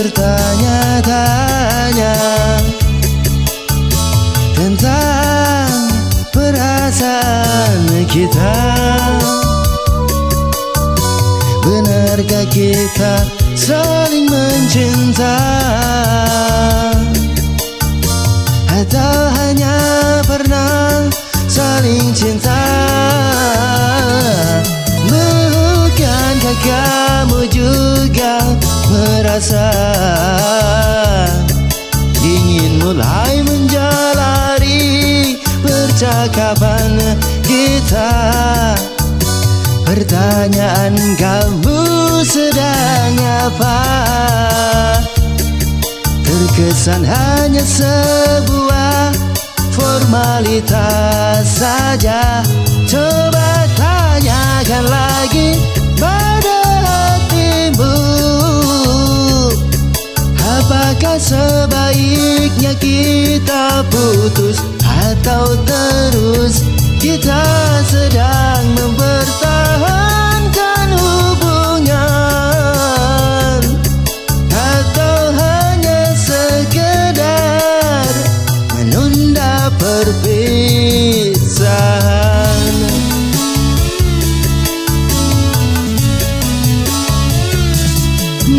bertanya-tanya Tentang perasaan kita. Benarkah kita saling mencintai? Pertanyaan kamu sedang apa? Terkesan hanya sebuah formalitas saja. Coba tanyakan lagi pada hatimu. Apakah sebaiknya kita putus atau terus Kita sedang mempertahankan perpisahan.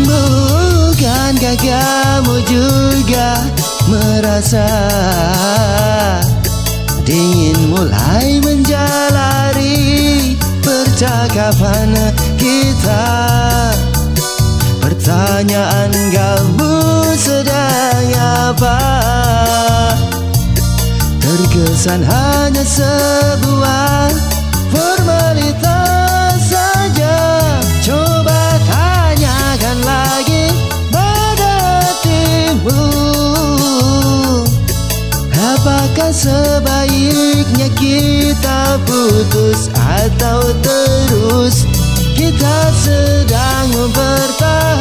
Bukankah kamu juga merasa Dingin mulai menjalari percakapan kita. Pertanyaan kamu sedang apa Terkesan hanya sebuah formalitas saja. Coba tanyakan lagi pada hatimu Apakah sebaiknya kita putus atau terus? Kita sedang mempertahankan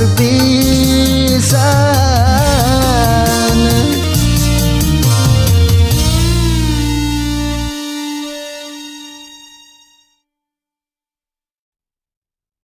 berbisa